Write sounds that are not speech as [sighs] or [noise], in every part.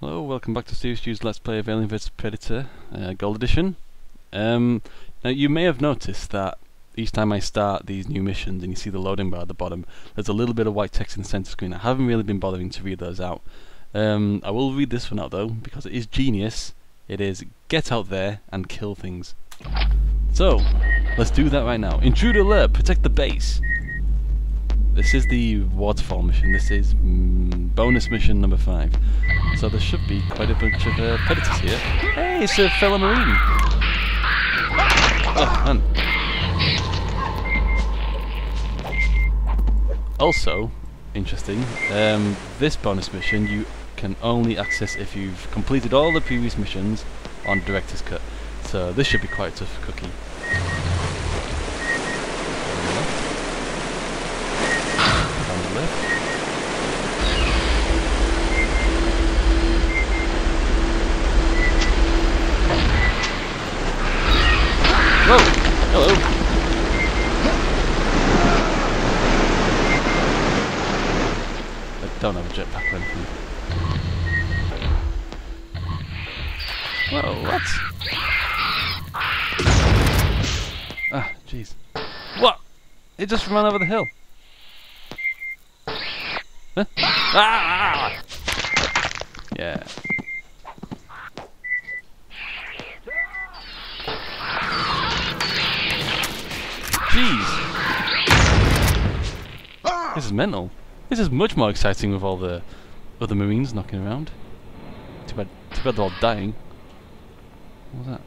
Hello, welcome back to SeriousStu's Let's Play of Alien vs Predator uh, Gold Edition. Um, now you may have noticed that each time I start these new missions and you see the loading bar at the bottom, there's a little bit of white text in the center screen. I haven't really been bothering to read those out. Um, I will read this one out though, because it is genius. It is get out there and kill things. So, let's do that right now. Intruder alert, protect the base. This is the waterfall mission. This is mm, bonus mission number five. So there should be quite a bunch of uh, predators here. Hey, it's a fellow marine. Oh, man. Also, interesting, um, this bonus mission you can only access if you've completed all the previous missions on Director's Cut. So this should be quite a tough cookie. On the left. Whoa! Hello! I don't have a jetpack or anything. Whoa, what? Ah, jeez. What? It just ran over the hill. Huh? Ah! Yeah. Jeez. This is mental. This is much more exciting with all the other marines knocking around. Too bad, too bad they're all dying. What was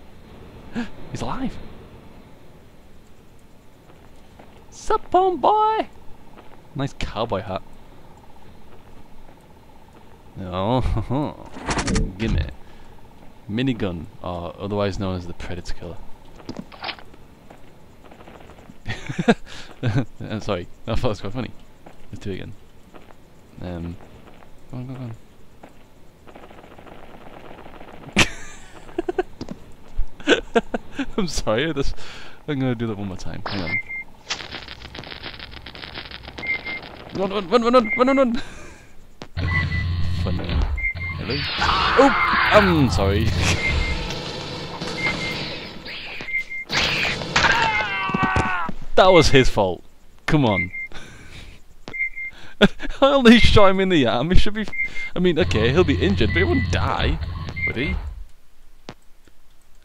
that? [gasps] He's alive. Sup, boy? Nice cowboy hat. Oh, [laughs] gimme. Minigun, or otherwise known as the Predator Killer. I'm [laughs] sorry, it was quite funny. Let's do it again. Um, go on, go on. [laughs] I'm sorry, just, I'm gonna do that one more time. Hang on. Run, run, run, run, run, run, run, run! [laughs] Fun name. Hello? Oh! I'm sorry. [laughs] that was his fault. Come on. [laughs] I only shot him in the arm. He should be. I mean, okay, he'll be injured, but he wouldn't die, would he?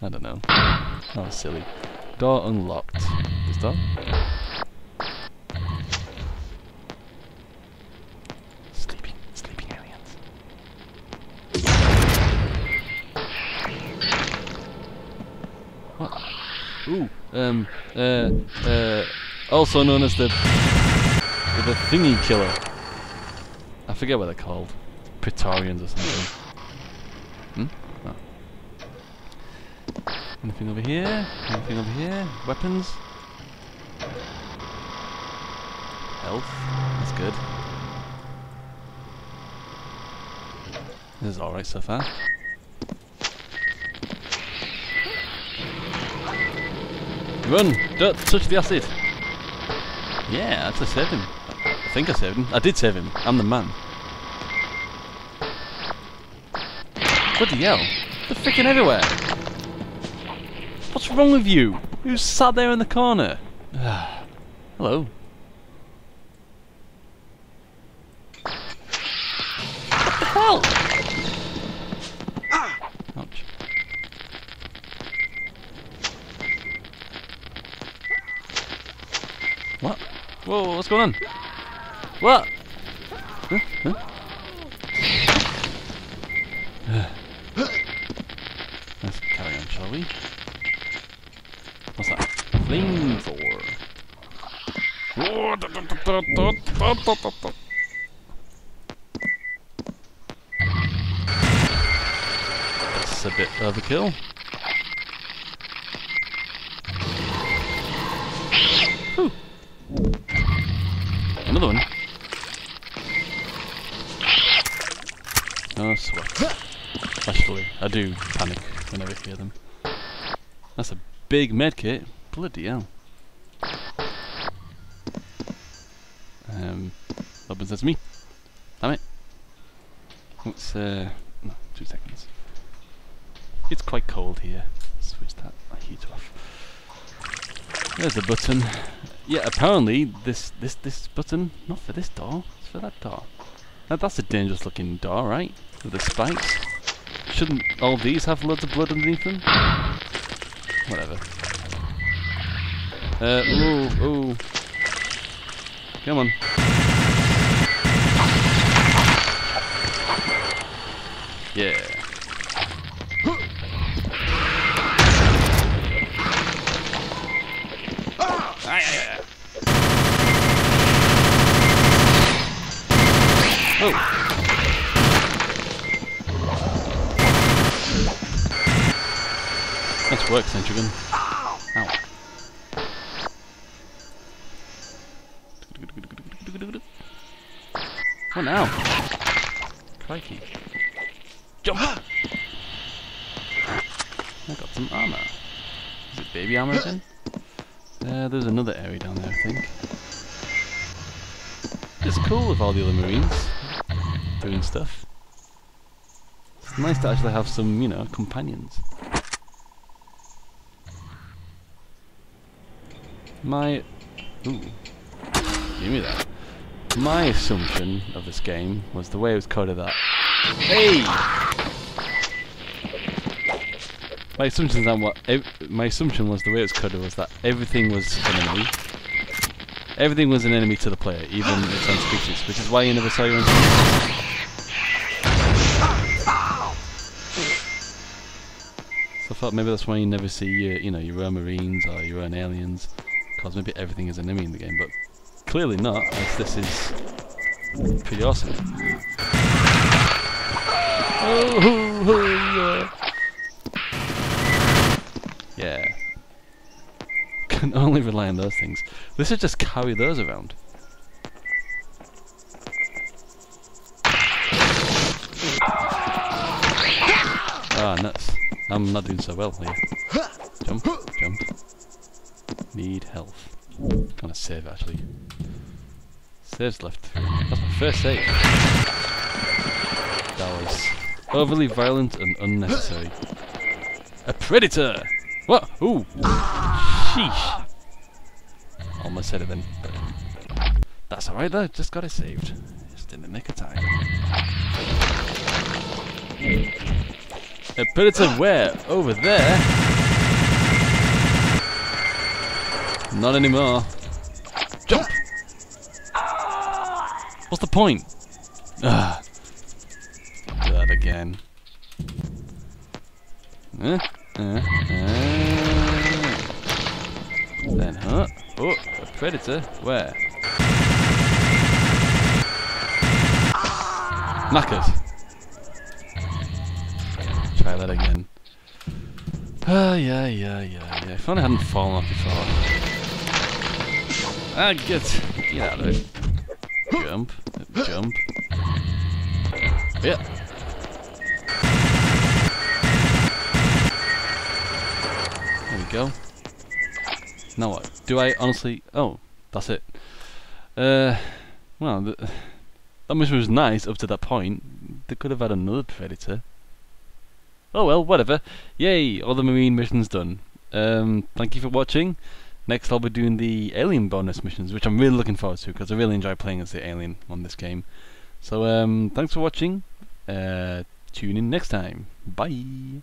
I don't know. Oh, silly. Door unlocked. This door? Sleeping, sleeping aliens. What? Ooh, um, uh, uh, also known as the the thingy killer. I forget what they're called. Praetorians or something. Hmm? Oh. Anything over here? Anything over here? Weapons? Health? That's good. This is alright so far. Run! Don't touch the acid! Yeah, that's a him. Think I saved him. I did save him. I'm the man. Bloody hell. They're freaking everywhere. What's wrong with you? Who's sat there in the corner? [sighs] Hello. What the hell? Ouch. What? Whoa, what's going on? What? Huh? Huh? Let's carry on, shall we? What's that? Flamethrower. That's a bit overkill. Do panic whenever I hear them. That's a big medkit. Bloody hell. Um, opens that's me. Damn it. Let's uh, two seconds. It's quite cold here. Switch that heat off. There's the button. Yeah, apparently this this this button not for this door, it's for that door. Now that's a dangerous looking door, right? With the spikes. Shouldn't all these have loads of blood underneath them? Whatever. Uh, ooh, ooh. Come on. Yeah. Oh. Nice work, Centrigan. Ow. What now? Crikey. Jump! I got some armor. Is it baby armor again? Uh, there's another area down there, I think. It's cool with all the other marines doing stuff. It's nice to actually have some, you know, companions. My... Ooh. Give me that. My assumption of this game was the way it was coded that... Hey! My assumption that what my assumption was the way it was coded was that everything was an enemy. Everything was an enemy to the player, even its own species, which is why you never saw your own species. So I thought maybe that's why you never see your, you know, your own marines or your own aliens, because maybe everything is an enemy in the game, but clearly not, as this is pretty awesome. Oh, oh yeah. Yeah. Can only rely on those things. We should just carry those around. Ah, nuts. I'm not doing so well here. Jump, jump. Need health. Gonna save actually. Saves left. That's my first save. That was overly violent and unnecessary. A predator! What? Ooh! Sheesh! Almost said it then, but that's alright though, just got it saved. Just in the nick of time. A predator where? Over there? Not anymore. Jump! What's the point? Ah. Do that again. Uh, uh, uh. Then, huh? Oh, a predator. Where? Knackered. Try that again. Ah, yeah, yeah, yeah, yeah. If only I hadn't fallen off before. Ah, get, get out of it. Jump, jump. Yeah. There we go. Now what? Do I honestly... Oh, that's it. Uh, well, th that mission was nice up to that point. They could have had another Predator. Oh well, whatever. Yay, all the Marine missions done. Um, thank you for watching. Next I'll be doing the Alien bonus missions, which I'm really looking forward to, because I really enjoy playing as the Alien on this game. So, um, thanks for watching. Uh, tune in next time. Bye!